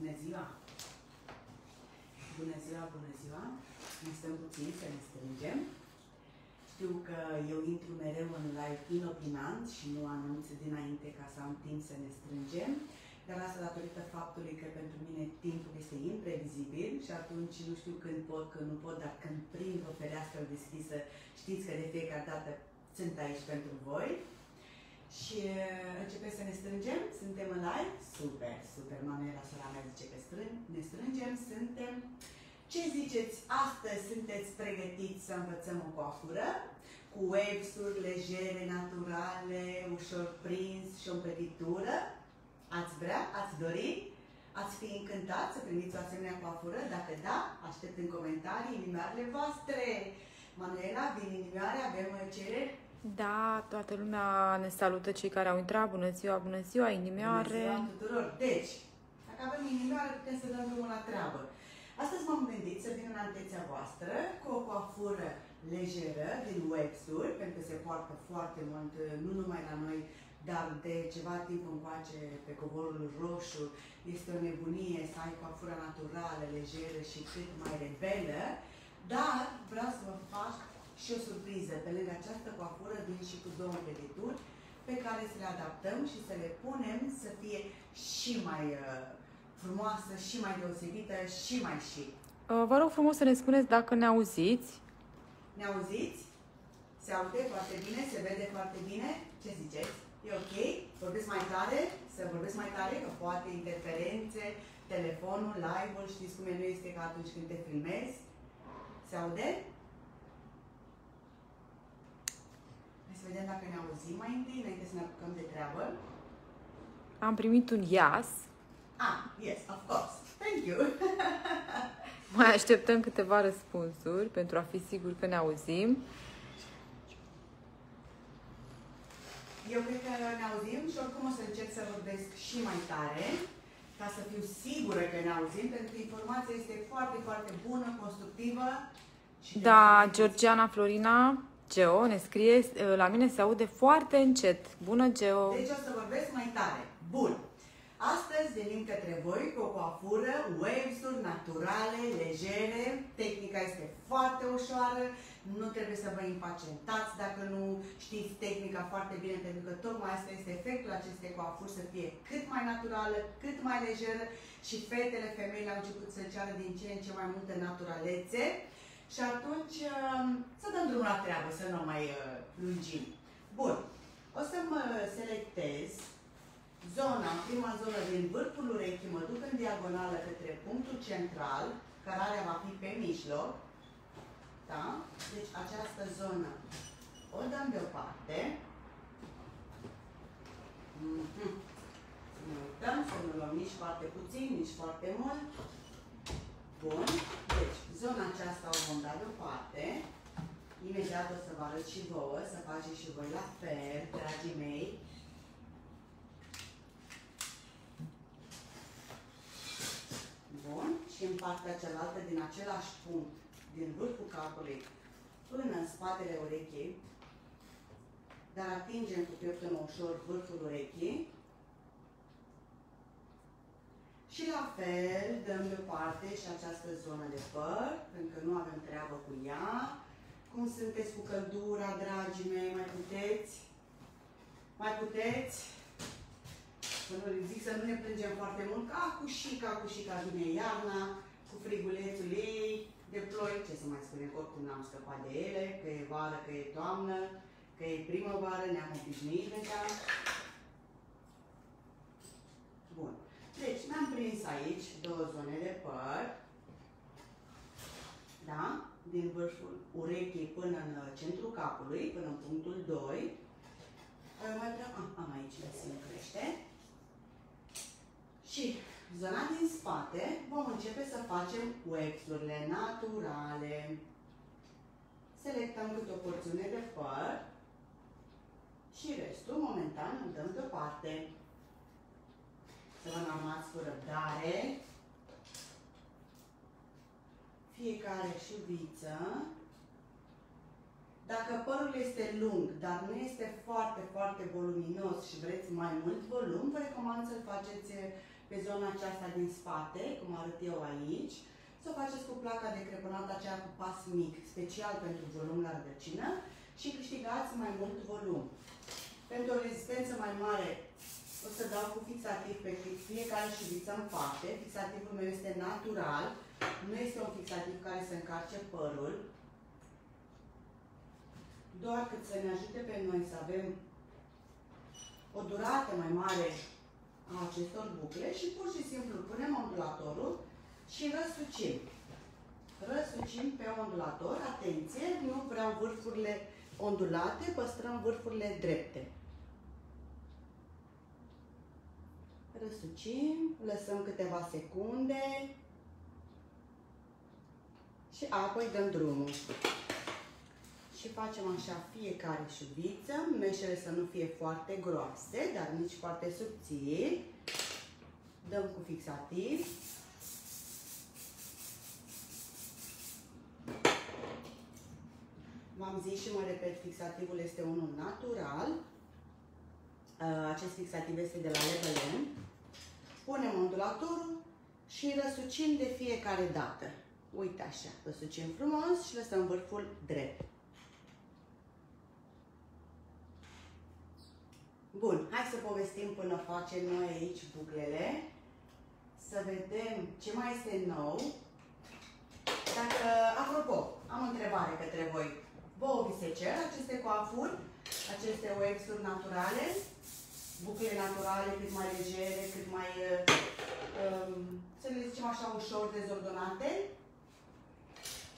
Bună ziua! Bună ziua, bună ziua! Ne stăm puțin să ne strângem. Știu că eu intru mereu în live inopinant și nu anunț dinainte ca să am timp să ne strângem, dar asta datorită faptului că pentru mine timpul este imprevizibil și atunci nu știu când pot, când nu pot, dar când prind o fereastră deschisă, știți că de fiecare dată sunt aici pentru voi. Și uh, începem să ne strângem? Suntem în live? Super, super. Manuela, sora mea, zice că strâng, ne strângem, suntem. Ce ziceți? Astăzi sunteți pregătiți să învățăm o coafură cu waves-uri legere, naturale, ușor prins și o împletitură? Ați vrea? Ați dori? Ați fi încântat să primiți o asemenea coafură? Dacă da, aștept în comentarii inimioarele voastre. Manuela, din inimioare avem cereri? Da, toată lumea ne salută cei care au intrat. Bună ziua, bună ziua, inimioare. Bună ziua tuturor. Deci, dacă avem inimioare, putem să dăm drumul la treabă. Astăzi m-am gândit să vin în anteția voastră cu o coafură lejeră din wax-uri, pentru că se poartă foarte mult, nu numai la noi, dar de ceva timp încoace pe covorul roșu. Este o nebunie să ai coafura naturală, lejeră și cât mai rebelă, dar vreau să vă fac și o surpriză. Pe lângă această coafură vin și cu două împedituri pe care să le adaptăm și să le punem să fie și mai uh, frumoasă, și mai deosebită, și mai chic. Uh, vă rog frumos să ne spuneți dacă ne auziți. Ne auziți? Se aude foarte bine? Se vede foarte bine? Ce ziceți? E ok? Vorbesc mai tare? Să vorbesc mai tare? Că poate interferențe, telefonul, live-ul, știți cum e, nu este ca atunci când te filmezi. Se aude? Să vedem dacă ne auzim mai întâi, înainte să ne apucăm de treabă. Am primit un yes. Ah, yes, of course. Thank you. mai așteptăm câteva răspunsuri pentru a fi sigur că ne auzim. Eu cred că ne auzim și oricum o să încerc să vorbesc și mai tare ca să fiu sigură că ne auzim, pentru că informația este foarte, foarte bună, constructivă. Și da, Georgiana Florina Geo ne scrie, ă, la mine se aude foarte încet. Bună, Geo! Deci o să vorbesc mai tare. Bun! Astăzi venim către voi cu o coafură, waves-uri naturale, legere. Tehnica este foarte ușoară, nu trebuie să vă impacientați dacă nu știți tehnica foarte bine, pentru că tocmai asta este efectul acestei coafuri, să fie cât mai naturală, cât mai lejeră și fetele, femeile au început să ceară din ce în ce mai multă naturalețe. Și atunci um, să dăm drumul la treabă, să nu mai uh, lungim. Bun. O să mă selectez zona, prima zonă din vârful urechii, mă duc în diagonală către punctul central, care va fi pe mijloc. Da? Deci această zonă o dăm deoparte. Mm-hmm. Să ne uităm, să nu luăm nici foarte puțin, nici foarte mult. Bun. Deci, zona aceasta o vom da deoparte. Imediat o să vă arăt și vouă, să faceți și voi la fel, dragii mei. Bun. Și în partea cealaltă, din același punct, din vârful capului până în spatele urechii, dar atingem cu pieptul ușor vârful urechii, și la fel dăm deoparte și această zonă de păr, pentru că nu avem treabă cu ea. Cum sunteți cu căldura, dragii mei? Mai puteți? Mai puteți? Să nu zic să nu ne plângem foarte mult, ca cu șica, cu șica vine iarna, cu frigulețul ei, de ploi, ce să mai spunem, oricum n-am scăpat de ele, că e vară, că e toamnă, că e primăvară, ne-am obișnuit deja. Bun. Deci, mi-am prins aici două zone de păr, da? Din vârful urechii până în centrul capului, până în punctul 2. Mai vreau, ah, am aici, lăsim crește. Și zona din spate vom începe să facem wax-urile naturale. Selectăm câte o porțiune de păr și restul momentan îl dăm deoparte să vă înarmați cu răbdare. Fiecare șuviță. Dacă părul este lung, dar nu este foarte, foarte voluminos și vreți mai mult volum, vă recomand să-l faceți pe zona aceasta din spate, cum arăt eu aici, să o faceți cu placa de crepănat aceea cu pas mic, special pentru volum la rădăcină și câștigați mai mult volum. Pentru o rezistență mai mare o să dau cu fixativ pe fiecare șuviță în parte. Fixativul meu este natural, nu este un fixativ care să încarce părul, doar cât să ne ajute pe noi să avem o durată mai mare a acestor bucle și pur și simplu punem ondulatorul și răsucim. Răsucim pe ondulator, atenție, nu vreau vârfurile ondulate, păstrăm vârfurile drepte. Răsucim, lăsăm câteva secunde și apoi dăm drumul. Și facem așa fiecare șuviță, meșele să nu fie foarte groase, dar nici foarte subțiri. Dăm cu fixativ. V-am zis și mă repet, fixativul este unul natural. Uh, acest fixativ este de la Level Punem ondulatorul și răsucim de fiecare dată. Uite așa, răsucim frumos și lăsăm vârful drept. Bun, hai să povestim până facem noi aici buclele. Să vedem ce mai este nou. Dacă, apropo, am o întrebare către voi. Vouă vi se cer aceste coafuri, aceste wax-uri naturale, bucle naturale cât mai legere, cât mai, um, să le zicem așa, ușor dezordonate?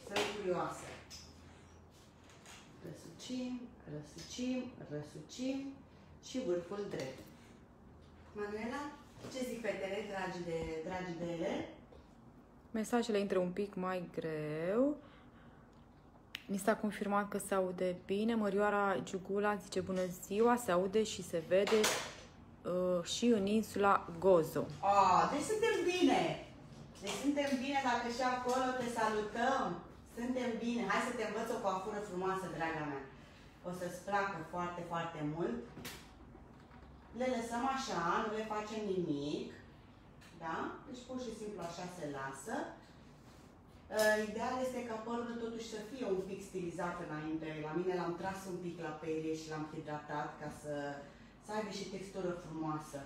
Sunt curioasă. Răsucim, răsucim, răsucim și vârful drept. Manuela, ce zic fetele, dragi de, dragi de ele? Mesajele intră un pic mai greu. Mi s-a confirmat că se aude bine. Mărioara Giugula zice bună ziua, se aude și se vede uh, și în insula Gozo. Ah, deci suntem bine! Deci suntem bine dacă și acolo te salutăm. Suntem bine. Hai să te învăț o coafură frumoasă, draga mea. O să-ți placă foarte, foarte mult. Le lăsăm așa, nu le facem nimic. Da? Deci pur și simplu așa se lasă. Uh, ideal este ca părul totuși să fie un pic stilizat înainte. La mine l-am tras un pic la perie și l-am hidratat ca să, să aibă și textură frumoasă.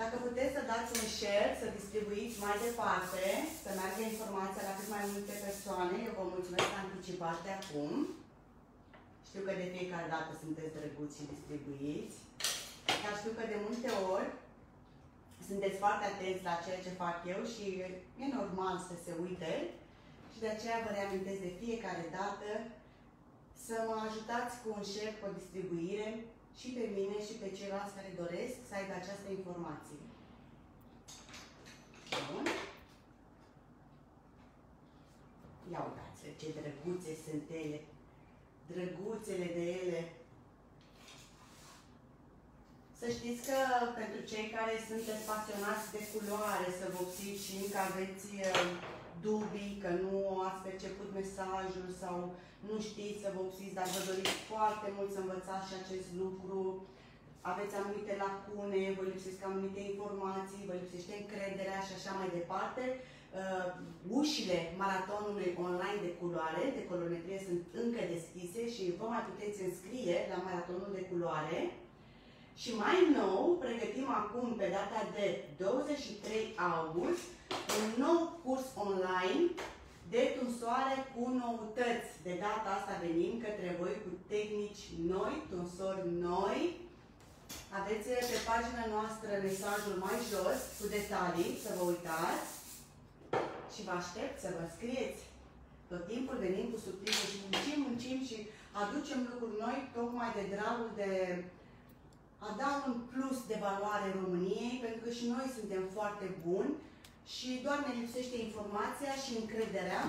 Dacă puteți să dați un share, să distribuiți mai departe, să meargă informația la cât mai multe persoane, eu vă mulțumesc anticipat de acum. Știu că de fiecare dată sunteți drăguți și distribuiți, dar știu că de multe ori sunteți foarte atenți la ceea ce fac eu și e normal să se uite și de aceea vă reamintesc de fiecare dată să mă ajutați cu un share, cu o distribuire și pe mine și pe ceilalți care doresc să aibă această informație. Bun. Ia uitați ce drăguțe sunt ele. Drăguțele de ele. Să știți că pentru cei care sunteți pasionați de culoare, să vă obțiți și încă aveți uh, dubii că nu ați perceput mesajul sau nu știți să vă obțiți, dar vă doriți foarte mult să învățați și acest lucru, aveți anumite lacune, vă lipsesc anumite informații, vă lipsește încrederea și așa mai departe. Uh, ușile maratonului online de culoare, de colorimetrie, sunt încă deschise și vă mai puteți înscrie la maratonul de culoare. Și mai nou, pregătim acum, pe data de 23 august, un nou curs online de tunsoare cu noutăți. De data asta venim către voi cu tehnici noi, tunsori noi. Aveți pe pagina noastră mesajul mai jos cu detalii, să vă uitați. Și vă aștept să vă scrieți. Tot timpul venim cu subtitre și muncim, muncim și aducem lucruri noi tocmai de dragul de a da un plus de valoare României, pentru că și noi suntem foarte buni și doar ne lipsește informația și încrederea,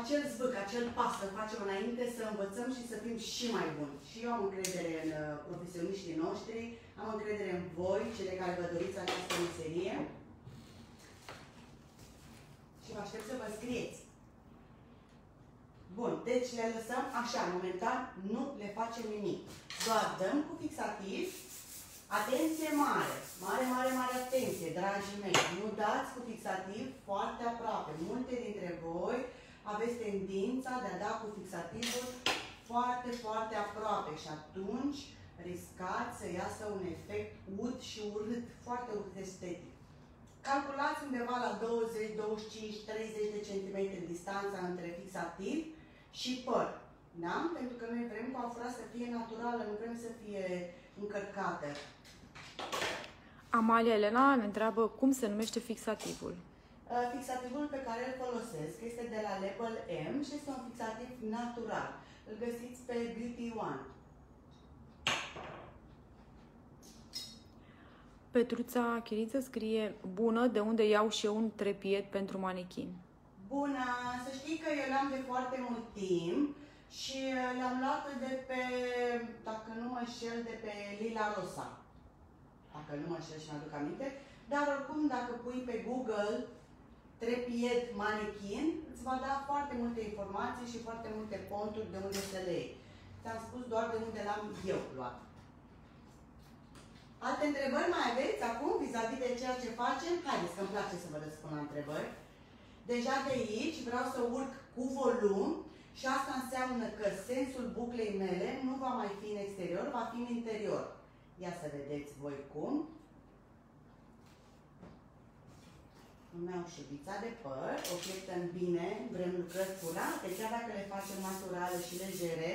acel zvâc, acel pas să facem înainte, să învățăm și să fim și mai buni. Și eu am încredere în uh, profesioniștii noștri, am încredere în voi, cele care vă doriți această meserie. Și vă aștept să vă scrieți. Bun, deci le lăsăm așa, momentan nu le facem nimic. Doar dăm cu fixativ, atenție mare, mare, mare, mare atenție, dragii mei. Nu dați cu fixativ foarte aproape. Multe dintre voi aveți tendința de a da cu fixativul foarte, foarte aproape și atunci riscați să iasă un efect ud și urât, foarte urât estetic. Calculați undeva la 20, 25, 30 de centimetri distanța între fixativ și păr. Da? Pentru că noi vrem coafura să fie naturală, nu vrem să fie încărcată. Amalia Elena ne întreabă cum se numește fixativul. Uh, fixativul pe care îl folosesc este de la Label M și este un fixativ natural. Îl găsiți pe Beauty One. Petruța Chiriță scrie Bună, de unde iau și eu un trepied pentru manechin? Bună! Să știi că eu l-am de foarte mult timp și l-am luat de pe, dacă nu mă șel, de pe Lila Rosa. Dacă nu mă șel și mi-aduc aminte. Dar oricum, dacă pui pe Google trepied manechin, îți va da foarte multe informații și foarte multe ponturi de unde să le iei. Ți-am spus doar de unde l-am eu luat. Alte întrebări mai aveți acum vis-a-vis -vis de ceea ce facem? Haideți că îmi place să vă răspund la întrebări. Deja de aici vreau să urc cu volum și asta înseamnă că sensul buclei mele nu va mai fi în exterior, va fi în interior. Ia să vedeți voi cum. Îmi iau șubița de păr, o pieptăn bine, vrem lucrări curate, chiar dacă le facem naturale și legere.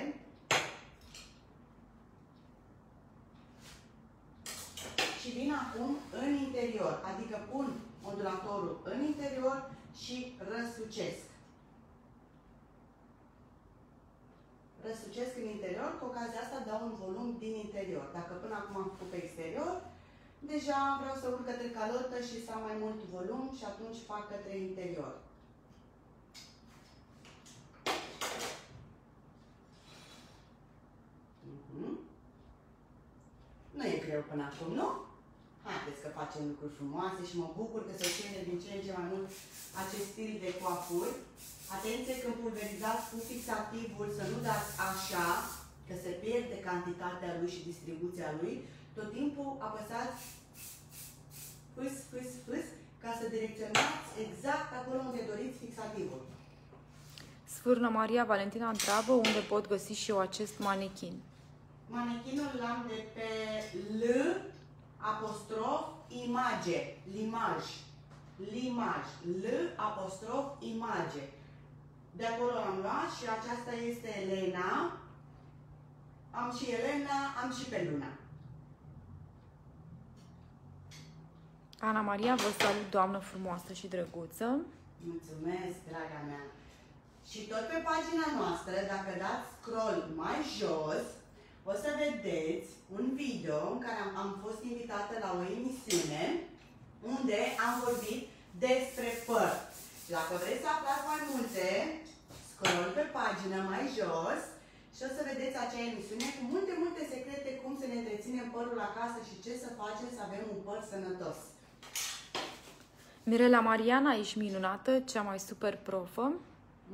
Și vin acum în interior, adică pun modulatorul în interior și răsucesc. Răsucesc în interior, cu ocazia asta dau un volum din interior. Dacă până acum am făcut pe exterior, deja vreau să urc către calotă și să am mai mult volum și atunci fac către interior. Mhm. Nu e greu până acum, nu? Haideți că facem lucruri frumoase și mă bucur că se ține din ce în ce mai mult acest stil de coafuri. Atenție când pulverizați cu fixativul să nu dați așa, că se pierde cantitatea lui și distribuția lui. Tot timpul apăsați fâs, fâs, fâs, ca să direcționați exact acolo unde doriți fixativul. Sfârnă Maria Valentina întreabă unde pot găsi și eu acest manechin. Manechinul l-am de pe L apostrof image, limaj, limaj, L apostrof image. De acolo am luat și aceasta este Elena. Am și Elena, am și pe Luna. Ana Maria, vă salut, doamnă frumoasă și drăguță. Mulțumesc, draga mea. Și tot pe pagina noastră, dacă dați scroll mai jos, o să vedeți un video în care am, am fost invitată la o emisiune unde am vorbit despre păr. Și dacă vreți să aflați mai multe, scroll pe pagină mai jos și o să vedeți acea emisiune cu multe, multe secrete cum să ne întreținem părul acasă și ce să facem să avem un păr sănătos. Mirela Mariana, ești minunată, cea mai super profă.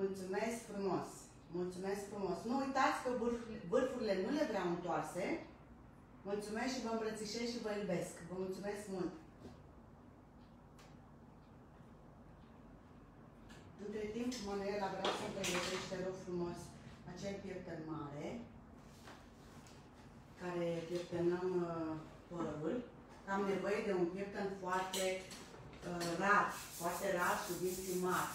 Mulțumesc frumos! Mulțumesc frumos! Nu uitați că vârfurile nu le vreau întoarse. Mulțumesc și vă îmbrățișez și vă iubesc. Vă mulțumesc mult! Între timp, Manuela, vreau să pregătești, te rog frumos, acel pieptăn mare, care pieptănăm uh, părul. Am nevoie de un pieptăn foarte uh, rar, foarte rar, cu dinții mari.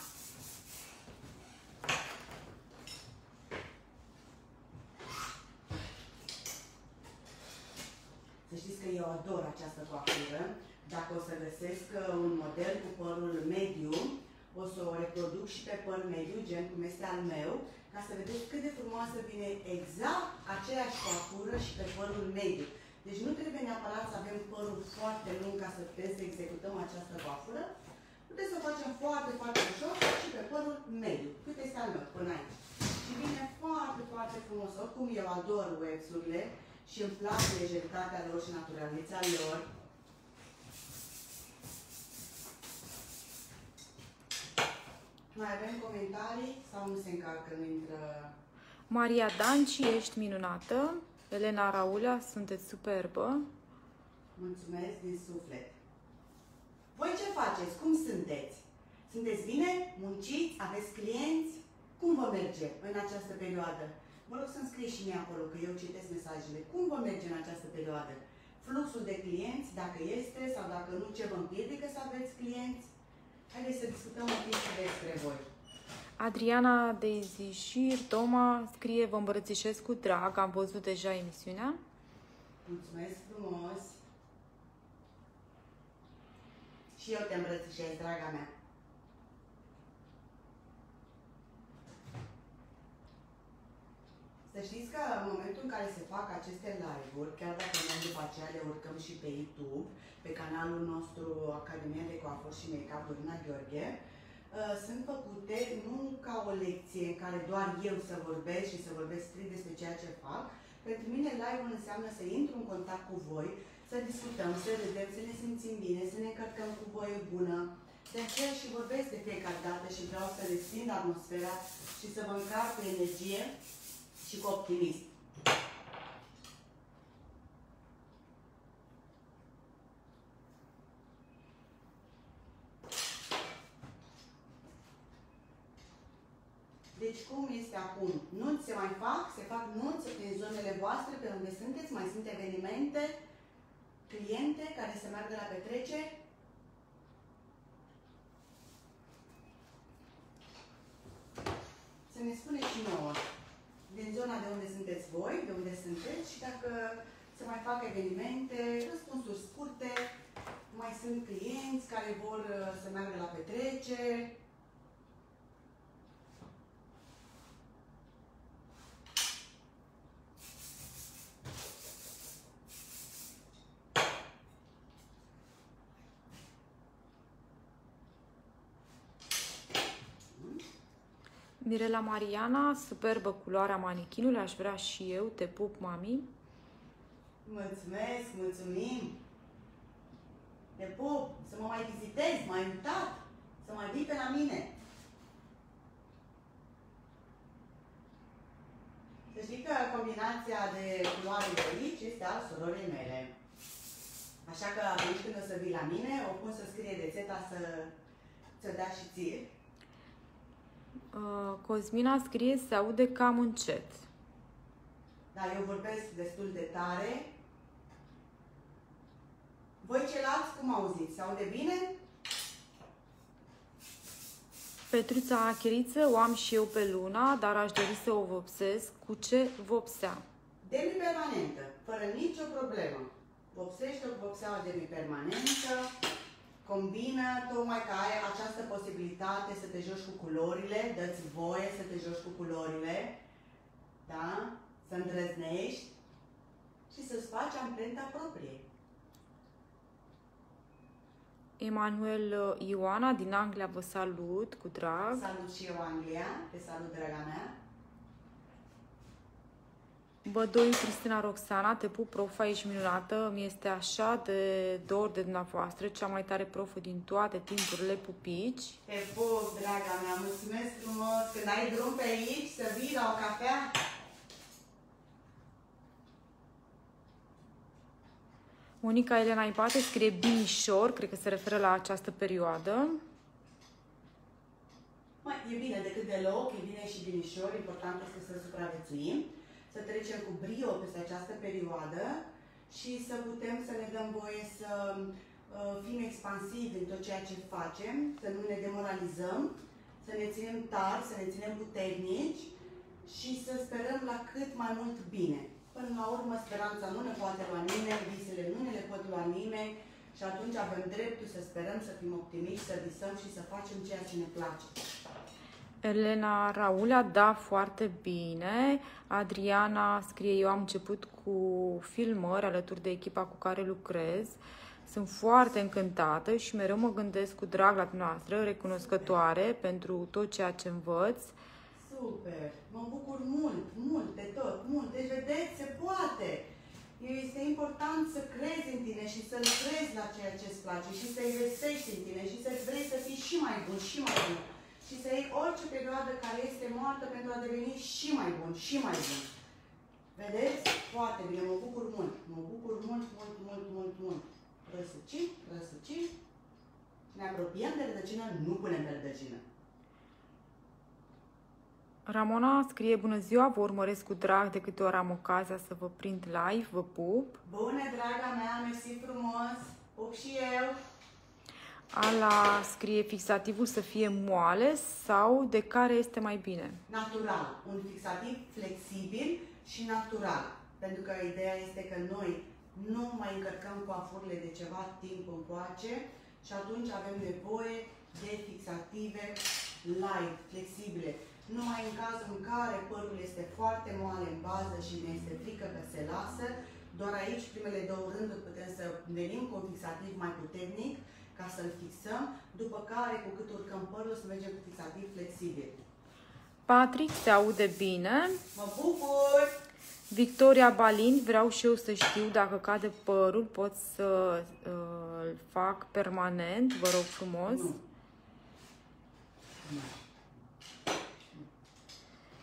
Să știți că eu ador această coafură. Dacă o să găsesc uh, un model cu părul mediu, o să o reproduc și pe păr mediu, gen cum este al meu, ca să vedeți cât de frumoasă vine exact aceeași coafură și pe părul mediu. Deci nu trebuie neapărat să avem părul foarte lung ca să putem să executăm această coafură. Puteți să o facem foarte, foarte ușor și pe părul mediu, cât este al meu, până aici. Și vine foarte, foarte frumos. Oricum eu ador wax-urile și îmi place lejeritatea lor și naturalitatea lor. Mai avem comentarii sau nu se încarcă, nu intră... Maria Danci, ești minunată. Elena Raulea, sunteți superbă. Mulțumesc din suflet. Voi ce faceți? Cum sunteți? Sunteți bine? Munciți? Aveți clienți? Cum vă merge în această perioadă? Vă rog să-mi scrieți și mie acolo, că eu citesc mesajele. Cum vă merge în această perioadă? Fluxul de clienți, dacă este sau dacă nu, ce vă împiedică să aveți clienți? Haideți să discutăm un pic despre voi. Adriana Dezișir Toma scrie Vă îmbrățișez cu drag, am văzut deja emisiunea. Mulțumesc frumos! Și eu te îmbrățișez, draga mea! Să știți că în momentul în care se fac aceste live-uri, chiar dacă noi după aceea le urcăm și pe YouTube, pe canalul nostru Academia de Coafor și Make-up Dorina Gheorghe, uh, sunt făcute nu ca o lecție în care doar eu să vorbesc și să vorbesc strict despre ceea ce fac. Pentru mine live-ul înseamnă să intru în contact cu voi, să discutăm, să râdem, să ne simțim bine, să ne încărcăm cu voie bună. De aceea și vorbesc de fiecare dată și vreau să desprind atmosfera și să vă încarc cu energie și cu optimism. Deci cum este acum? Nunți se mai fac, se fac nunți prin zonele voastre, pe unde sunteți, mai sunt evenimente, cliente care se merg de la petreceri, să ne spuneți și nouă din zona de unde sunteți voi, de unde sunteți și dacă se mai fac evenimente, răspunsuri scurte, mai sunt clienți care vor uh, să meargă la petreceri, Mirela Mariana, superbă culoarea manichinului, aș vrea și eu, te pup, mami. Mulțumesc, mulțumim! Te pup, să mă mai vizitezi, mai uitat, să mai vii pe la mine. Să știi că combinația de culoare de aici este al surorii mele. Așa că atunci când o să vii la mine, o pun să scrie rețeta să ți-o dea și ție. Uh, Cosmina scrie se aude cam încet. Da, eu vorbesc destul de tare. Voi ceilalți cum auziți? Se aude bine? Petruța Achiriță, o am și eu pe luna, dar aș dori să o vopsesc. Cu ce vopsea? Demi-permanentă, fără nicio problemă. Vopsește o vopseaua demi-permanentă, Combină tocmai că ai această posibilitate să te joci cu culorile, dă-ți voie să te joci cu culorile, da? Să îndrăznești și să-ți faci amprenta proprie. Emanuel uh, Ioana din Anglia vă salut cu drag. Salut și eu Anglia, te salut draga mea. Bădoi Cristina Roxana, te pup, profa, ești minunată, mi este așa de dor de dumneavoastră, cea mai tare profă din toate timpurile, pupici. Te pup, draga mea, mulțumesc frumos, când ai drum pe aici, să vii la o cafea. Monica Elena Ipate scrie binișor, cred că se referă la această perioadă. Mai, e bine decât deloc, e bine și binișor, important este să supraviețuim să trecem cu brio peste această perioadă și să putem să ne dăm voie să uh, fim expansivi în tot ceea ce facem, să nu ne demoralizăm, să ne ținem tari, să ne ținem puternici și să sperăm la cât mai mult bine. Până la urmă, speranța nu ne poate lua nimeni, visele nu ne le pot lua nimeni și atunci avem dreptul să sperăm, să fim optimiști, să visăm și să facem ceea ce ne place. Elena Raulea, da, foarte bine. Adriana scrie, eu am început cu filmări alături de echipa cu care lucrez. Sunt foarte încântată și mereu mă gândesc cu drag la dumneavoastră, recunoscătoare pentru tot ceea ce învăț. Super! Mă bucur mult, mult, de tot, mult. Deci, vedeți, se poate! Este important să crezi în tine și să lucrezi la ceea ce îți place și să investești în tine și să vrei să fii și mai bun, și mai bun și să iei orice perioadă care este moartă pentru a deveni și mai bun, și mai bun. Vedeți? Foarte bine, mă bucur mult. Mă bucur mult, mult, mult, mult, mult. Răsucim, răsucim. Ne apropiem de rădăcină, nu punem pe rădăcină. Ramona scrie, bună ziua, vă urmăresc cu drag de câte ori am ocazia să vă prind live, vă pup. Bună, draga mea, mersi frumos. Pup și eu. Ala scrie fixativul să fie moale sau de care este mai bine? Natural. Un fixativ flexibil și natural. Pentru că ideea este că noi nu mai încărcăm coafurile de ceva timp încoace și atunci avem nevoie de fixative light, flexibile. Numai în cazul în care părul este foarte moale în bază și ne este frică că se lasă, doar aici, primele două rânduri, putem să venim cu un fixativ mai puternic ca să-l fixăm, după care, cu cât urcăm părul, să mergem cu fixativ flexibil. Patrick, se aude bine. Mă bucur! Victoria Balin, vreau și eu să știu dacă cade părul, pot să uh, îl fac permanent, vă rog frumos. Nu. Nu.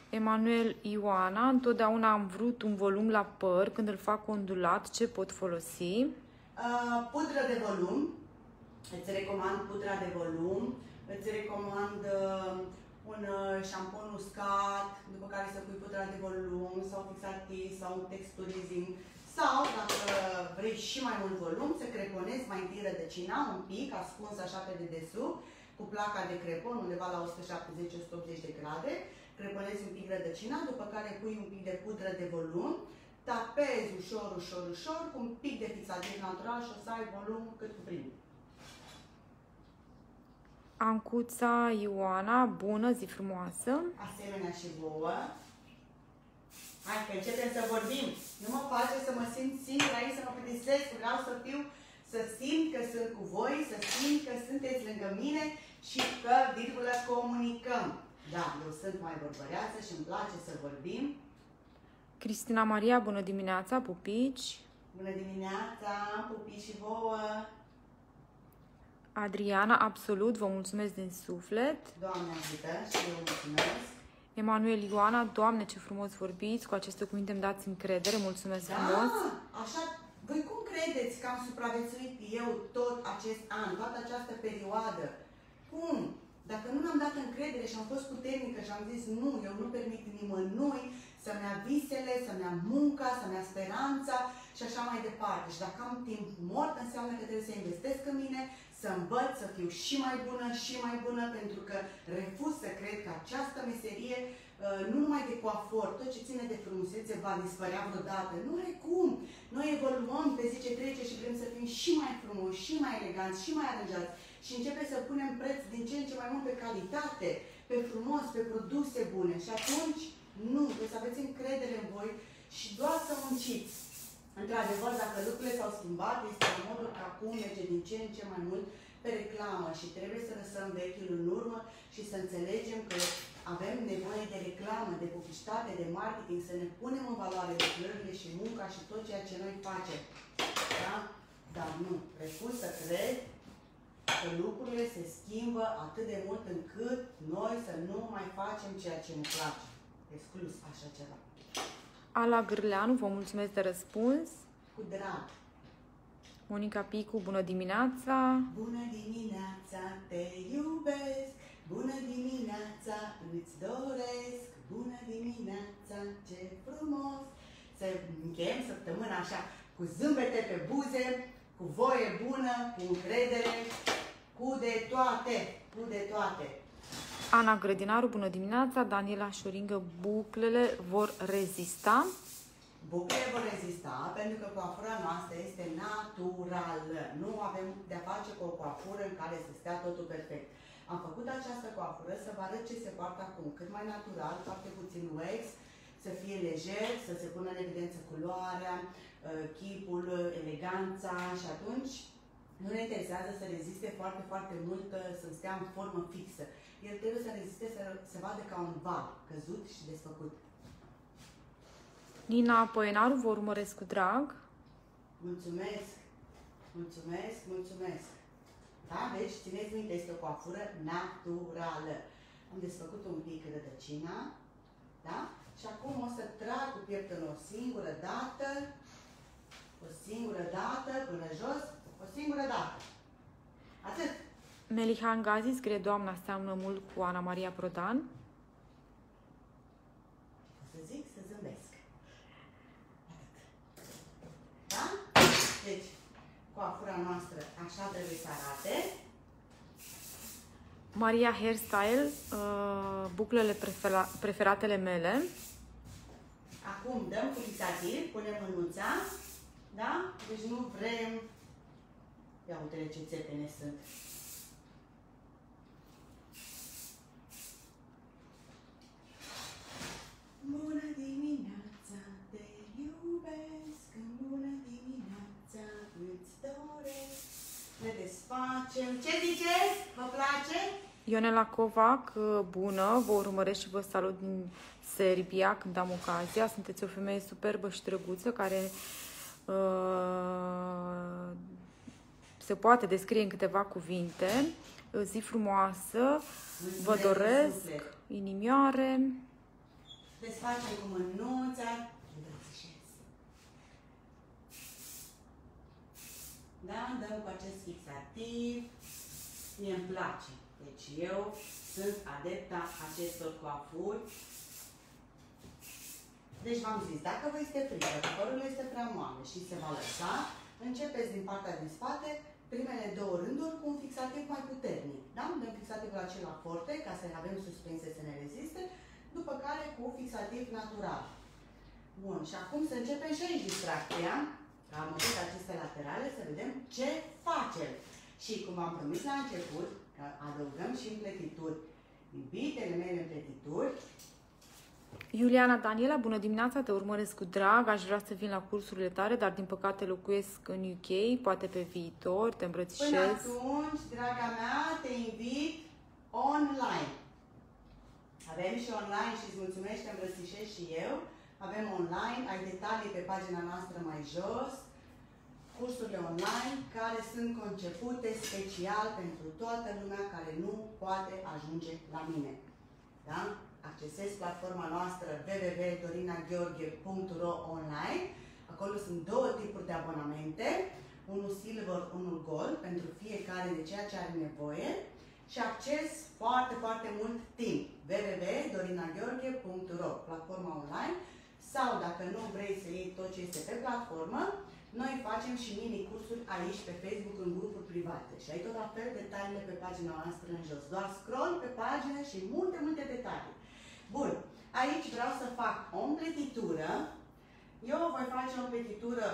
Emanuel Ioana, întotdeauna am vrut un volum la păr, când îl fac ondulat, ce pot folosi? Uh, pudră de volum. Îți recomand pudra de volum. Îți recomand uh, un uh, șampon uscat, după care să pui pudra de volum sau fixativ sau un texturizing. Sau, dacă vrei și mai mult volum, să creponezi mai întâi rădăcina, un pic, ascuns așa pe dedesubt, cu placa de crepon undeva la 170-180 de grade, creponezi un pic rădăcina, după care pui un pic de pudră de volum, tapezi ușor, ușor, ușor, cu un pic de fixativ natural și o să ai volum cât cuprinde. Ancuța Ioana, bună, zi frumoasă. Asemenea și vouă. Hai că începem să vorbim. Nu mă face să mă simt singur aici, să mă plictisesc. Vreau să fiu, să simt că sunt cu voi, să simt că sunteți lângă mine și că, virgulă, comunicăm. Da, eu sunt mai vorbăreață și îmi place să vorbim. Cristina Maria, bună dimineața, pupici. Bună dimineața, pupi și vouă. Adriana, absolut, vă mulțumesc din suflet. Doamne ajută și eu mulțumesc. Emanuel Ioana, Doamne, ce frumos vorbiți, cu aceste cuvinte îmi dați încredere, mulțumesc Da, frumos. așa, voi cum credeți că am supraviețuit eu tot acest an, toată această perioadă? Cum? Dacă nu mi-am dat încredere și am fost puternică și am zis nu, eu nu permit nimănui să-mi ia visele, să-mi ia munca, să-mi ia speranța și așa mai departe. Și dacă am timp mort, înseamnă că trebuie să investesc în mine, să învăț, să fiu și mai bună, și mai bună, pentru că refuz să cred că această meserie, uh, nu numai de coafor, tot ce ține de frumusețe va dispărea vreodată. Nu are cum! Noi evoluăm pe zi ce trece și vrem să fim și mai frumoși, și mai eleganți, și mai aranjați și începe să punem preț din ce în ce mai mult pe calitate, pe frumos, pe produse bune. Și atunci, nu, trebuie să aveți încredere în voi și doar să munciți. Într-adevăr, dacă lucrurile s-au schimbat, este în modul că acum merge din ce în ce mai mult pe reclamă și trebuie să lăsăm vechiul în urmă și să înțelegem că avem nevoie de reclamă, de publicitate, de marketing, să ne punem în valoare lucrările și munca și tot ceea ce noi facem. Da? Dar nu, refuz să cred că lucrurile se schimbă atât de mult încât noi să nu mai facem ceea ce ne place. Exclus așa ceva. Ala Gârleanu, vă mulțumesc de răspuns. Cu drag. Monica Picu, bună dimineața. Bună dimineața, te iubesc. Bună dimineața, îți doresc. Bună dimineața, ce frumos. Să încheiem săptămâna așa, cu zâmbete pe buze, cu voie bună, cu încredere, cu de toate, cu de toate. Ana Grădinaru, bună dimineața. Daniela Șoringă, buclele vor rezista. Buclele vor rezista pentru că coafura noastră este naturală. Nu avem de-a face cu o coafură în care să stea totul perfect. Am făcut această coafură să vă arăt ce se poartă acum, cât mai natural, foarte puțin wax, să fie lejer, să se pună în evidență culoarea, uh, chipul, eleganța și atunci nu ne interesează să reziste foarte, foarte mult, uh, să stea în formă fixă. El trebuie să reziste, să se vadă ca un val căzut și desfăcut. Nina Poenaru, vă urmăresc cu drag. Mulțumesc, mulțumesc, mulțumesc. Da? Deci, țineți minte, este o coafură naturală. Am desfăcut un pic rădăcina. Da? Și acum o să trag cu pieptănul o singură dată, o singură dată până jos, o singură dată. Atât. Melihan Gazi scrie Doamna seamănă mult cu Ana Maria Prodan. O să zic să zâmbesc. Atât. Da? Deci, coafura noastră așa trebuie să arate. Maria Hairstyle, uh, buclele prefera- preferatele mele. Acum dăm cu fixativ, punem mânuța, da? Deci nu vrem... Ia uite ce țepene sunt. Bună dimineața, te iubesc, bună dimineața, îți doresc. Ne desfacem. Ce ziceți? Vă place? Ionela Covac, uh, bună, vă urmăresc și vă salut din Serbia când am ocazia. Sunteți o femeie superbă și drăguță care uh, se poate descrie în câteva cuvinte. Uh, Zi frumoasă, vă Mulțumesc, doresc, suflet. inimioare. Desfacem cu mânuța. Îmbrățișez. Da? Dăm cu acest fixativ. Mie îmi place. Deci eu sunt adepta acestor coafuri. Deci v-am zis, dacă vă este frică, că părul este prea moale și se va lăsa, începeți din partea din spate primele două rânduri cu un fixativ mai puternic. Da? Dăm fixativul acela forte, ca să avem suspensie să ne reziste, după care cu fixativ natural. Bun, și acum să începem și aici distracția, că am avut aceste laterale, să vedem ce facem. Și cum am promis la început, că adăugăm și împletituri. Iubitele mele împletituri, Iuliana Daniela, bună dimineața, te urmăresc cu drag, aș vrea să vin la cursurile tale, dar din păcate locuiesc în UK, poate pe viitor, te Până îmbrățișez. atunci, draga mea, te invit online. Avem și online și îți mulțumesc, te îmbrățișez și eu. Avem online, ai detalii pe pagina noastră mai jos. Cursurile online care sunt concepute special pentru toată lumea care nu poate ajunge la mine. Da? Accesezi platforma noastră www.dorinagheorghe.ro online. Acolo sunt două tipuri de abonamente, unul silver, unul gold, pentru fiecare de ceea ce are nevoie și acces foarte, foarte mult timp. www.dorinagheorghe.ro platforma online sau dacă nu vrei să iei tot ce este pe platformă, noi facem și mini-cursuri aici pe Facebook în grupuri private și ai tot la fel detaliile pe pagina noastră în jos. Doar scroll pe pagină și multe, multe detalii. Bun, aici vreau să fac o împletitură. Eu voi face o împletitură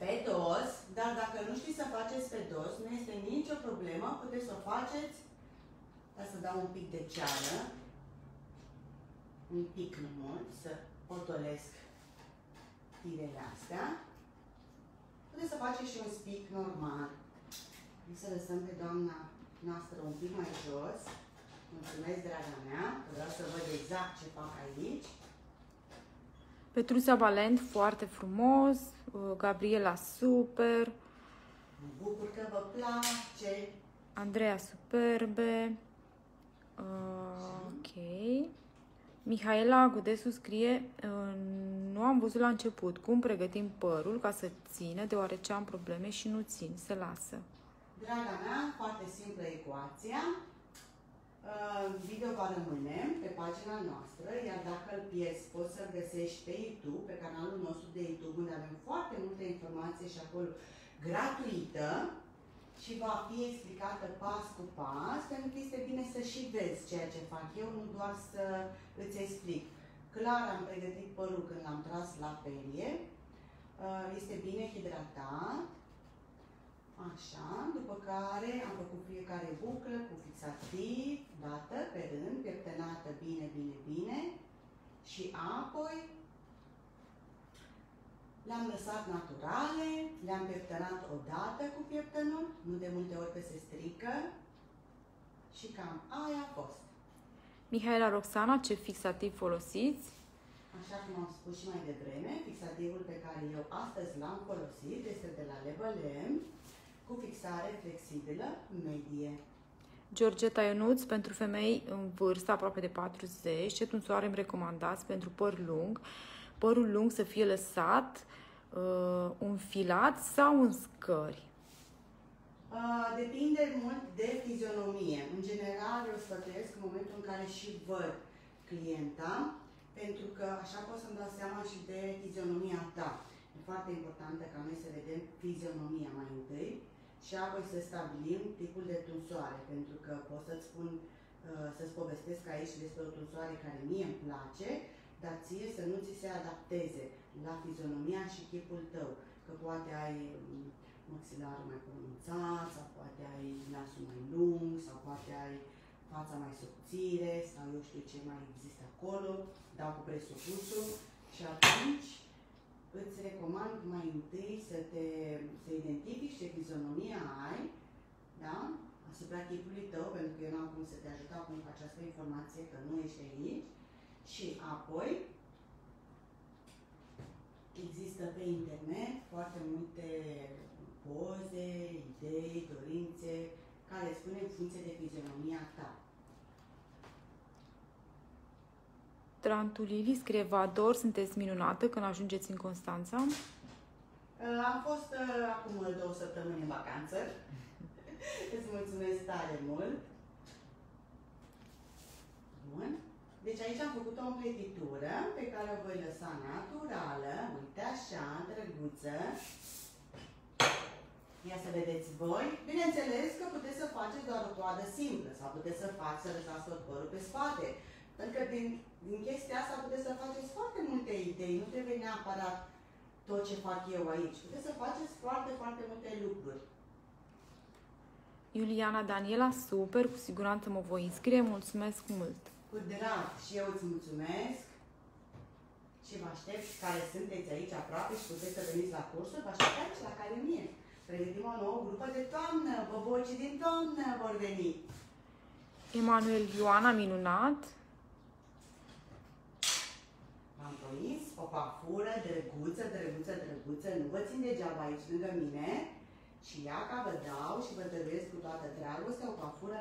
pe dos, dar dacă nu știți să faceți pe dos, nu este nicio problemă, puteți să o faceți. Ca să dau un pic de ceară, un pic nu mult, să potolesc firele astea. Puteți să faceți și un spic normal. Hai să lăsăm pe doamna noastră un pic mai jos. Mulțumesc, draga mea, că vreau să văd exact ce fac aici. Petruța Valent, foarte frumos, uh, Gabriela, super, Mă bucur că vă place. Andreea, superbe, uh, ok. Mihaela Gudesu scrie, uh, nu am văzut la început cum pregătim părul ca să țină, deoarece am probleme și nu țin, se lasă. Draga mea, foarte simplă ecuația. Uh, Video va rămâne pe pagina noastră, iar dacă îl pierzi, poți să-l găsești pe YouTube, pe canalul nostru de YouTube, unde avem foarte multe informații și acolo gratuită și va fi explicată pas cu pas, pentru că este bine să și vezi ceea ce fac eu, nu doar să îți explic. Clar am pregătit părul când l-am tras la perie, Uh, este bine hidratat, Așa, după care am făcut fiecare buclă cu fixativ, dată pe rând, pieptănată bine, bine, bine și apoi le-am lăsat naturale, le-am pieptănat o dată cu pieptănul, nu de multe ori că se strică și cam aia a fost. Mihaela Roxana, ce fixativ folosiți? Așa cum am spus și mai devreme, fixativul pe care eu astăzi l-am folosit este de la Level M cu fixare flexibilă medie. Georgeta Ionuț, pentru femei în vârstă, aproape de 40, ce tunsoare îmi recomandați pentru păr lung? Părul lung să fie lăsat, uh, un filat sau în scări? Uh, depinde mult de fizionomie. În general, eu sfătuiesc în momentul în care și văd clienta, pentru că așa pot să-mi dau seama și de fizionomia ta. E foarte importantă ca noi să vedem fizionomia mai întâi și apoi să stabilim tipul de tunsoare, pentru că pot să-ți spun, uh, să-ți povestesc aici despre o tunsoare care mie îmi place, dar ție să nu ți se adapteze la fizionomia și chipul tău. Că poate ai maxilarul mai pronunțat, sau poate ai nasul mai lung, sau poate ai fața mai subțire, sau eu știu ce mai există acolo, dau cu presupusul și atunci îți recomand mai întâi să te să identifici ce fizionomie ai, da? asupra chipului tău, pentru că eu nu am cum să te ajut acum cu această informație, că nu ești aici, și apoi există pe internet foarte multe poze, idei, dorințe, care spune în funcție de fizionomia ta. Lili scrie, vă ador, sunteți minunată când ajungeți în Constanța. Uh, am fost uh, acum două săptămâni în vacanță. Îți mulțumesc tare mult. Bun. Deci aici am făcut o împletitură pe care o voi lăsa naturală. Uite așa, drăguță. Ia să vedeți voi. Bineînțeles că puteți să faceți doar o toadă simplă sau puteți să faceți să lăsați tot părul pe spate. Pentru că din, din chestia asta puteți să faceți foarte multe idei. Nu trebuie neapărat tot ce fac eu aici. Puteți să faceți foarte, foarte multe lucruri. Iuliana Daniela, super, cu siguranță mă voi înscrie, mulțumesc mult! Cu drag și eu îți mulțumesc și vă aștept care sunteți aici aproape și puteți să veniți la cursuri, vă aștept aici la Academie. Pregătim o nouă grupă de toamnă, bobocii din toamnă vor veni. Emanuel Ioana, minunat. Am prins o pafură drăguță, drăguță, drăguță, nu vă țin degeaba aici lângă mine, și ia ca vă dau și vă dăruiesc cu toată dragostea o pafură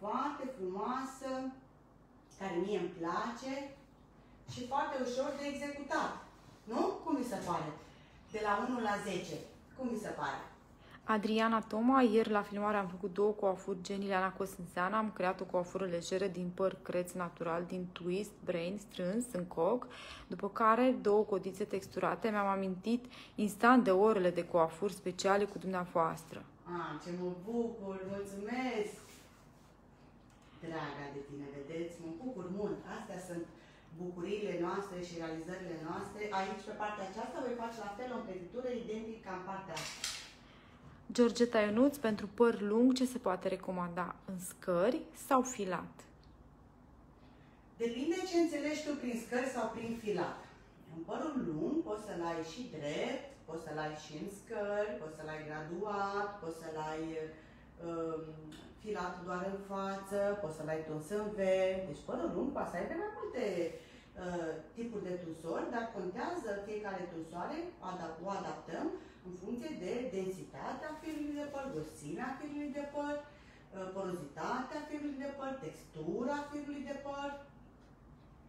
foarte frumoasă, care mie îmi place și foarte ușor de executat. Nu? Cum mi se pare? De la 1 la 10. Cum mi se pare? Adriana Toma, ieri la filmare am făcut două coafuri gen Ileana Cosânzeana, am creat o coafură lejeră din păr creț natural, din twist, brain, strâns în coc, după care două codițe texturate. Mi-am amintit instant de orele de coafuri speciale cu dumneavoastră. Ah, ce mă bucur, mulțumesc! Draga de tine, vedeți, mă bucur mult. Astea sunt bucuriile noastre și realizările noastre. Aici, pe partea aceasta, voi face la fel o împletitură identică ca în partea asta. Georgeta Ionuț, pentru păr lung, ce se poate recomanda? În scări sau filat? Depinde ce înțelegi tu prin scări sau prin filat. În părul lung poți să-l ai și drept, poți să-l ai și în scări, poți să-l ai graduat, poți să-l ai um, filat doar în față, poți să-l ai tuns în V. Deci părul lung poate să aibă mai multe uh, tipuri de tunsori, dar contează fiecare tunsoare, o adaptăm în funcție de densitatea firului de păr, grosimea firului de păr, uh, porozitatea firului de păr, textura firului de păr.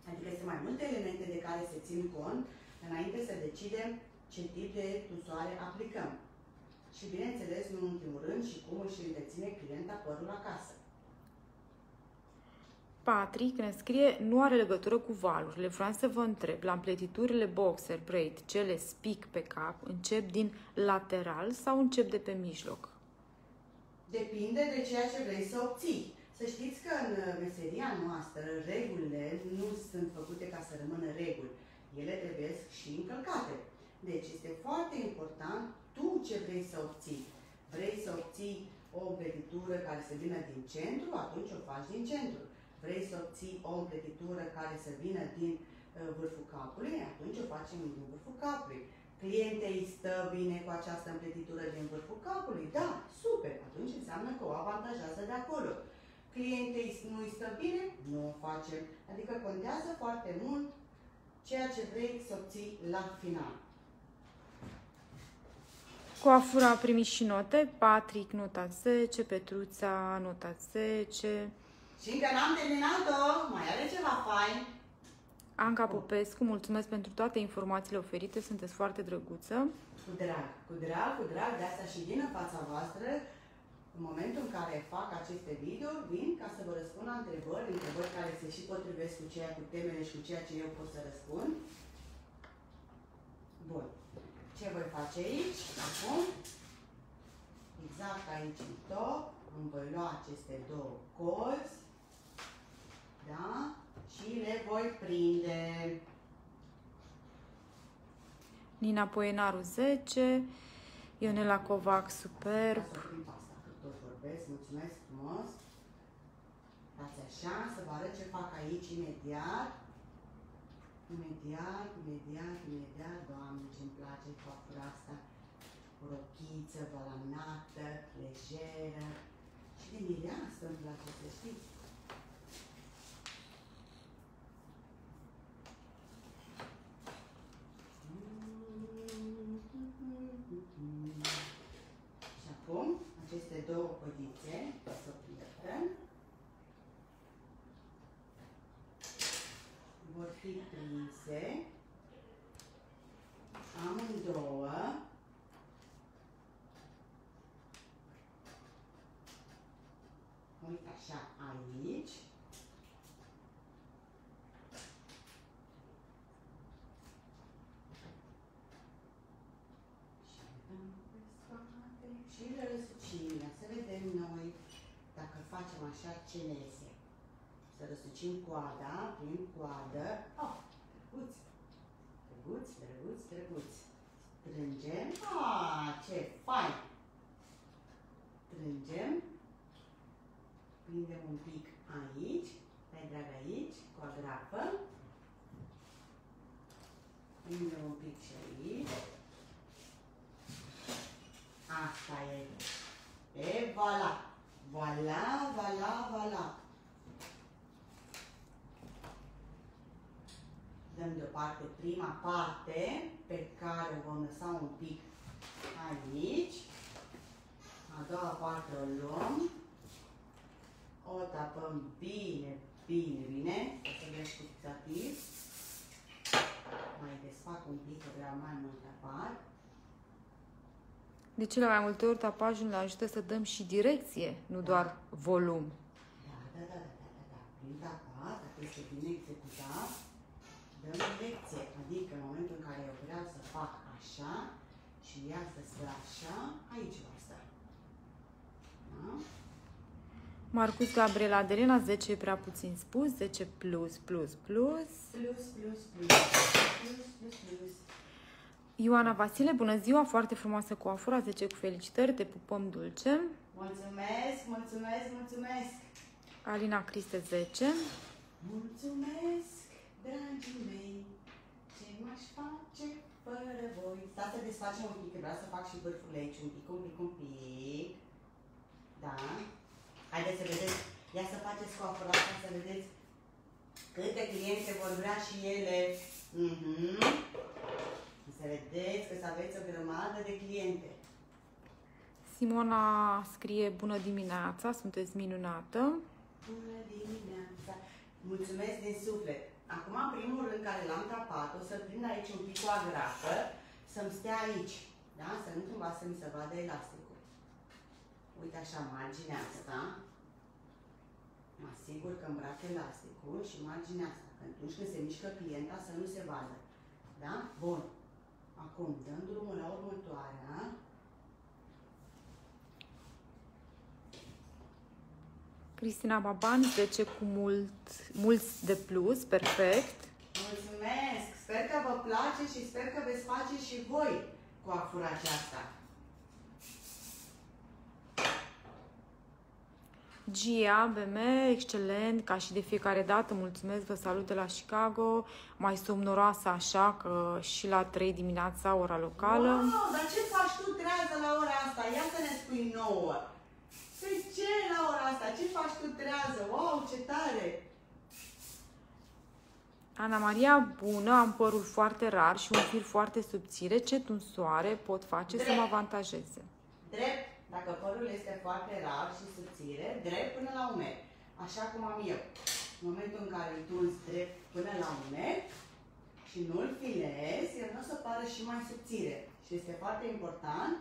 Adică sunt mai multe elemente de care se țin cont înainte să decidem ce tip de tusoare aplicăm. Și bineînțeles, nu în ultimul rând, și cum își întreține clienta părul acasă. Patrick ne scrie, nu are legătură cu valurile. Vreau să vă întreb, la împletiturile boxer, braid, cele spic pe cap, încep din lateral sau încep de pe mijloc? Depinde de ceea ce vrei să obții. Să știți că în meseria noastră regulile nu sunt făcute ca să rămână reguli. Ele trebuie și încălcate. Deci este foarte important tu ce vrei să obții. Vrei să obții o împletitură care să vină din centru, atunci o faci din centru vrei să obții o împletitură care să vină din uh, vârful capului, atunci o facem din vârful capului. Clientei stă bine cu această împletitură din vârful capului? Da, super, atunci înseamnă că o avantajează de acolo. Clientei nu îi stă bine? Nu o facem. Adică contează foarte mult ceea ce vrei să obții la final. Coafura a primit și note. Patrick, nota 10. Petruța, nota 10. Și încă n-am terminat-o, mai are ceva fain. Anca Popescu, mulțumesc pentru toate informațiile oferite, sunteți foarte drăguță. Cu drag, cu drag, cu drag, de asta și vin în fața voastră în momentul în care fac aceste video, vin ca să vă răspund la întrebări, întrebări care se și potrivesc cu ceea cu temele și cu ceea ce eu pot să răspund. Bun. Ce voi face aici? Acum, exact aici în top, îmi voi lua aceste două colți, da? Și le voi prinde. Nina Poenaru 10, Ionela Covac superb. Ca să prind asta, că tot vorbesc. Mulțumesc frumos. Dați așa, să vă arăt ce fac aici imediat. Imediat, imediat, imediat. Doamne, ce-mi place coafura asta. Cu rochiță, balanată, lejeră. Și de mireasă îmi place, să știți. Și acum, aceste două pădițe, o să pierdem. Vor fi prinse amândouă Uite așa, aici. Și le dăm pe spate și le răsucim. Ia să vedem noi dacă facem așa ce ne iese. Să răsucim coada prin coadă. Oh, drăguț! Drăguț, drăguț, drăguț. Strângem. Ah, ce fain! Strângem. Prindem un pic aici, mai drag aici, cu agrafă. Prindem un pic și aici. Asta e. E, voilà. Voilà, voilà, voilà. Dăm deoparte prima parte pe care o vom lăsa un pic aici. A doua parte o luăm. O tapăm bine, bine, bine. O să vezi fixativ. Mai desfac un pic, că vreau mai mult tapat. De cele mai multe ori tapajul ne ajută să dăm și direcție, nu doar volum. Da, da, da, da, da, da, da. Prin tapat, dacă este bine executat, dăm direcție. Adică în momentul în care eu vreau să fac așa și ea să stă așa, aici va sta. Da? Marcus Gabriel Adelina, 10 e prea puțin spus, 10 plus, plus, plus. Plus, plus, plus, plus, plus, plus. Ioana Vasile, bună ziua, foarte frumoasă cu afura, 10 cu felicitări, te pupăm dulce. Mulțumesc, mulțumesc, mulțumesc. Alina Criste, 10. Mulțumesc, dragii mei, ce m-aș face fără voi. Stați să desfacem un pic, că vreau să fac și vârfurile aici, un pic, un pic, un pic. Da. Haideți să vedeți, ia să faceți coafura asta, să vedeți câte cliente vor vrea și ele. Mhm. Să vedeți că să aveți o grămadă de cliente. Simona scrie, bună dimineața, sunteți minunată. Bună dimineața! Mulțumesc din suflet! Acum, primul rând care l-am tapat, o să-l prind aici un pic cu agrafă, să-mi stea aici, da? Să nu cumva să mi se vadă elasticul. Uite așa, marginea asta. Mă asigur că îmbrac elasticul și marginea asta. Că atunci când se mișcă clienta să nu se vadă. Da? Bun. Acum, dăm drumul la următoarea. Cristina Baban, 10 cu mult, mulți de plus, perfect. Mulțumesc! Sper că vă place și sper că veți face și voi cu afura aceasta. Gia, BM, excelent, ca și de fiecare dată, mulțumesc, vă salut de la Chicago, mai somnoroasă așa că și la 3 dimineața, ora locală. Wow, dar ce faci tu trează la ora asta? Ia să ne spui nouă. Păi ce la ora asta? Ce faci tu trează? Wow, ce tare! Ana Maria, bună, am părul foarte rar și un fir foarte subțire. Ce tunsoare pot face Drept. să mă avantajeze? Drept, dacă părul este foarte rar și subțire, drept până la umeri. Așa cum am eu. În momentul în care îl tunzi drept până la umeri și nu-l filezi, el nu o să pară și mai subțire. Și este foarte important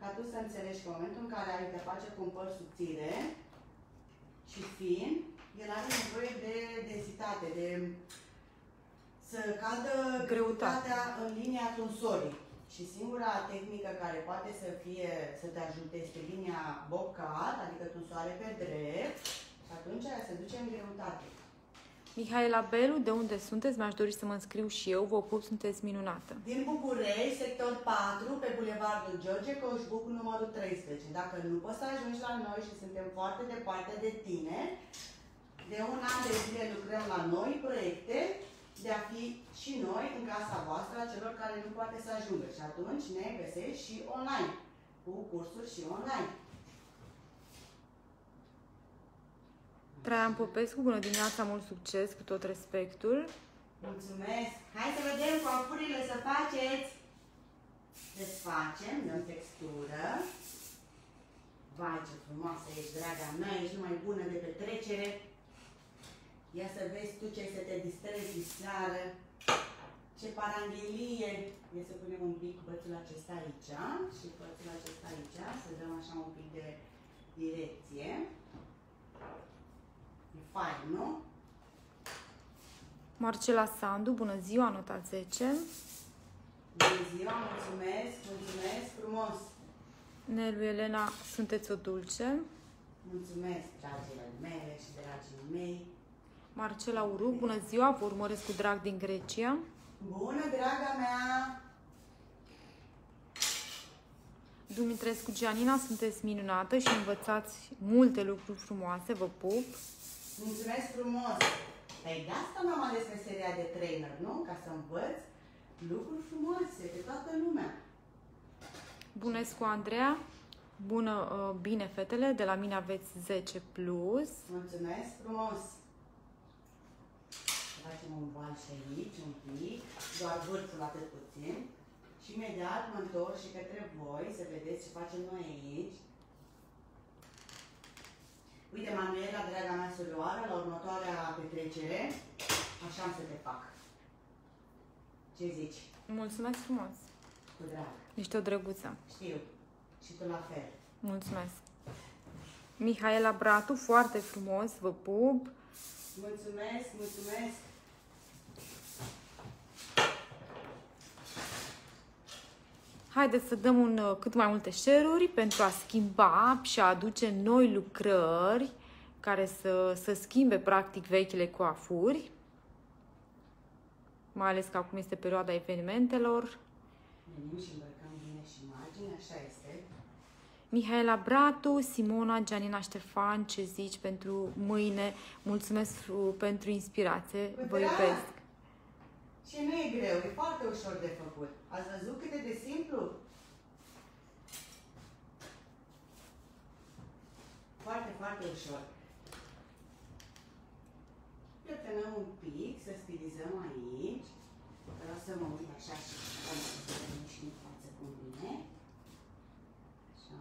ca tu să înțelegi că în momentul în care ai de face cu un păr subțire și fin, el are nevoie de densitate, de să cadă Greutate. greutatea în linia tunsorii. Și singura tehnică care poate să fie, să te ajute este linia bocat, adică tunsoare pe drept, și atunci aia se duce în greutate. Mihaela Belu, de unde sunteți? Mi-aș dori să mă înscriu și eu. Vă pup, sunteți minunată. Din București, sector 4, pe Bulevardul George Coșbuc, numărul 13. Dacă nu poți să ajungi la noi și suntem foarte departe de tine, de un an de zile lucrăm la noi proiecte de a fi și noi în casa voastră a celor care nu poate să ajungă. Și atunci ne găsești și online, cu cursuri și online. Traian Popescu, bună dimineața, mult succes, cu tot respectul. Mulțumesc! Hai să vedem coafurile să faceți! Desfacem, dăm textură. Vai, ce frumoasă ești, draga mea, ești numai bună de petrecere. Ia să vezi tu ce ai să te distrezi seară. Ce paranghelie! Ia să punem un pic bățul acesta aici și bățul acesta aici, să dăm așa un pic de direcție. E fain, nu? Marcela Sandu, bună ziua, nota 10. Bună ziua, mulțumesc, mulțumesc frumos! Nelu Elena, sunteți o dulce. Mulțumesc, dragile mele și dragii mei! Marcela Uru, bună ziua, vă urmăresc cu drag din Grecia. Bună, draga mea! Dumitrescu Gianina, sunteți minunată și învățați multe lucruri frumoase, vă pup. Mulțumesc frumos! Păi de asta m-am ales meseria de trainer, nu? Ca să învăț lucruri frumoase de toată lumea. Bunescu Andreea, bună, uh, bine fetele, de la mine aveți 10 plus. Mulțumesc frumos! Să facem un val și aici, un pic, doar vârful atât puțin. Și imediat mă întorc și către voi să vedeți ce facem noi aici. Uite, Manuela, draga mea surioară, la următoarea petrecere, așa am să te fac. Ce zici? Mulțumesc frumos. Cu drag. Ești o drăguță. Știu. Și tu la fel. Mulțumesc. Mihaela Bratu, foarte frumos, vă pup. Mulțumesc, mulțumesc. Haideți să dăm un, uh, cât mai multe share-uri pentru a schimba și a aduce noi lucrări care să, să schimbe practic vechile coafuri. Mai ales că acum este perioada evenimentelor. Venim și îmbrăcăm bine și imagine, așa este. Mihaela Bratu, Simona, Gianina Ștefan, ce zici pentru mâine? Mulțumesc uh, pentru inspirație, Cu vă drag. iubesc. Și nu e greu, e foarte ușor de făcut. Ați văzut cât e de simplu? Foarte, foarte ușor. Prietenăm un pic, să stilizăm aici. Vreau să mă uit așa și am să vedem și în față cum vine. Așa.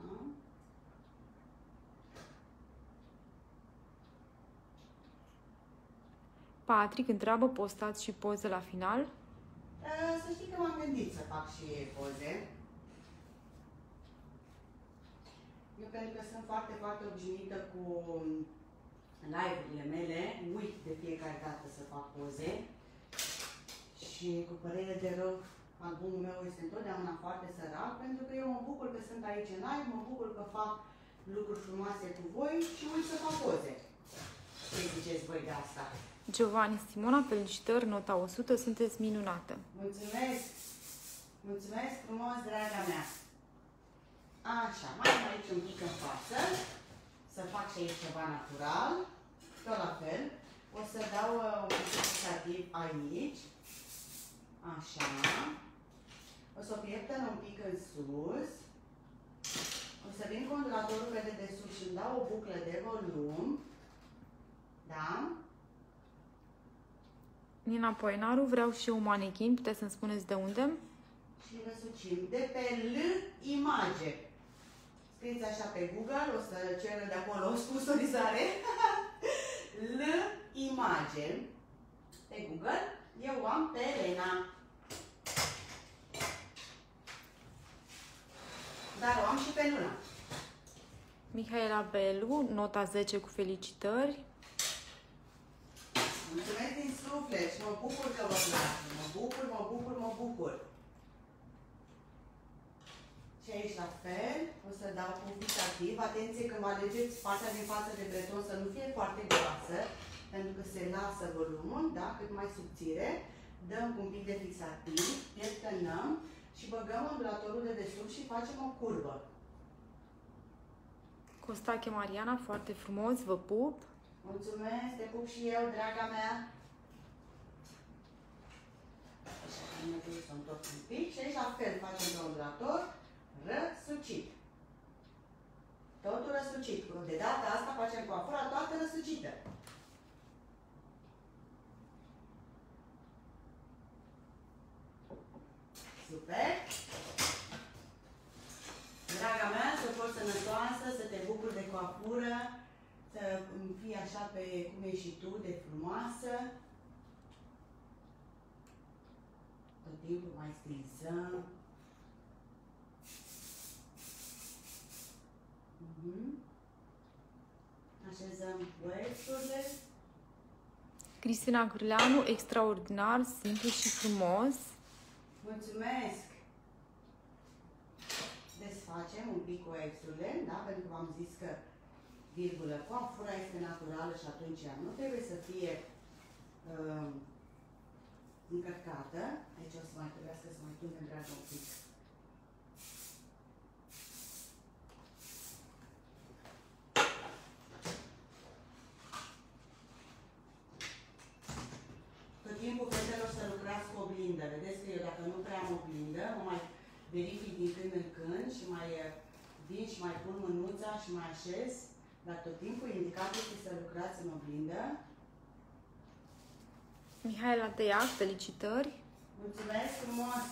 Patrick întreabă, postați și poze la final? Uh, Să știi că m-am gândit să fac și poze. Eu pentru că sunt foarte, foarte obișnuită cu live-urile mele, uit de fiecare dată să fac poze. Și cu părere de rău, albumul meu este întotdeauna foarte sărac, pentru că eu mă bucur că sunt aici în live, mă bucur că fac lucruri frumoase cu voi și uit să fac poze. Ce ziceți voi de asta? Giovanni Simona, felicitări, nota 100, sunteți minunată. Mulțumesc! Mulțumesc frumos, draga mea! Așa, mai am aici un pic în față, să fac și aici ceva natural, tot la fel. O să dau uh, un pic de ficativ aici, așa. O să o pieptăn un pic în sus. O să vin cu ondulatorul pe dedesubt și îmi dau o buclă de volum. Da? Nina Poenaru, vreau și eu un manechin, puteți să-mi spuneți de unde? Și răsucim de pe L image. Scrieți așa pe Google, o să ceră de acolo o sponsorizare. L image. Pe Google, eu am pe Elena. Dar o am și pe Luna. Mihaela Belu, nota 10 cu felicitări. Mulțumesc din suflet și mă bucur că vă place. Mă bucur, mă bucur, mă bucur. Și aici la fel, o să dau cu fixativ. Atenție când vă alegeți partea din față de breton să nu fie foarte groasă, pentru că se lasă volumul, da? Cât mai subțire. Dăm cu un pic de fixativ, pieptănăm și băgăm ondulatorul de desubt și facem o curbă. Costache Mariana, foarte frumos, vă pup. Mulțumesc, te pup și eu, draga mea. Așa, să întorc un pic și aici la fel facem pe ondulator răsucit. Totul răsucit. De data asta facem coafura toată răsucită. Super! Draga mea, să fost sănătoasă, să te bucuri de coafură, să fii așa pe cum ești și tu, de frumoasă. Tot timpul mai stilizăm. Mhm. Așezăm waxurile. Cristina Grleanu, extraordinar, simplu și frumos. Mulțumesc! Desfacem un pic cu waxurile, da? Pentru că v-am zis că virgulă, coafura este naturală și atunci ea nu trebuie să fie uh, încărcată. Aici o să mai trebuiască să mai pun întreagă un pic. Tot timpul fetelor să lucrați cu oglindă. Vedeți că eu dacă nu prea am oglindă, o mai verific din când în când și mai uh, vin și mai pun mânuța și mai așez dar tot timpul indicat este să lucrați în oglindă. Mihaela Teiac, felicitări! Mulțumesc frumos!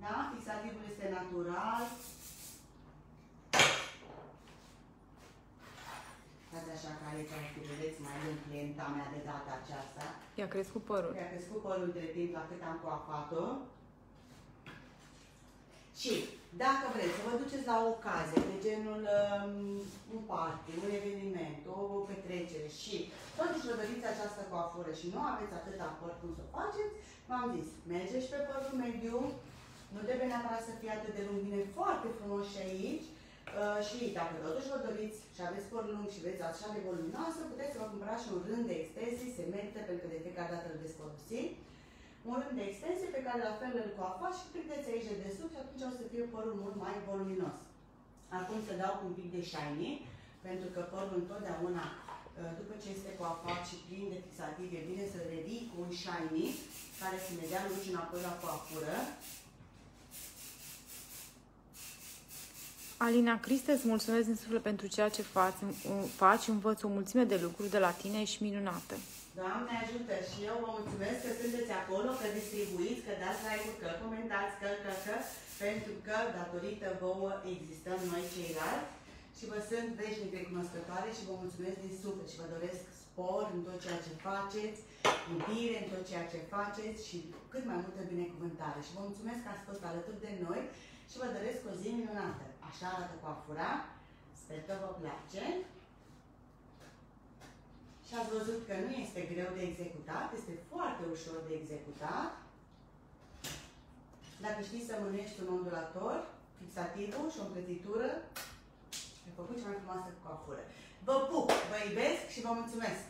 Da? Fixativul este natural. Stați așa că aici ar vedeți mai lung clienta mea de data aceasta. I-a crescut părul. I-a crescut părul între timp la cât am coafat-o. Și dacă vreți să vă duceți la o ocazie, de genul um, un party, un eveniment, o petrecere și totuși vă doriți această coafură și nu aveți atâta păr cum să o faceți, v-am zis, mergeți pe părul mediu, nu trebuie neapărat să fie atât de lung, vine foarte frumos și aici. Uh, și dacă totuși vă doriți și aveți păr lung și vreți așa de voluminoasă, puteți să vă cumpărați și un rând de extensii, se merită pentru că de fiecare dată îl veți folosi un rând de extensie pe care la fel îl coafați și prindeți aici de desubt și atunci o să fie părul mult mai voluminos. Acum să dau un pic de shiny, pentru că părul întotdeauna, uh, după ce este coafat și plin de fixativ, e bine să revii cu un shiny care să ne dea luci înapoi la coafură. Alina Criste, îți mulțumesc din suflet pentru ceea ce faci, faci, învăț o mulțime de lucruri de la tine, ești minunată. Doamne ajută și eu vă mulțumesc că sunteți acolo, că distribuiți, că dați like-uri, că comentați, că, că, că, pentru că datorită vouă existăm noi ceilalți și vă sunt veșnic recunoscătoare și vă mulțumesc din suflet și vă doresc spor în tot ceea ce faceți, iubire în tot ceea ce faceți și cât mai multă binecuvântare. Și vă mulțumesc că ați fost alături de noi și vă doresc o zi minunată. Așa arată coafura. Sper că vă place. Și ați văzut că nu este greu de executat, este foarte ușor de executat. Dacă știți să mânești un ondulator, fixativul și o împletitură, ai făcut cea mai frumoasă coafură. Vă pup, vă iubesc și vă mulțumesc!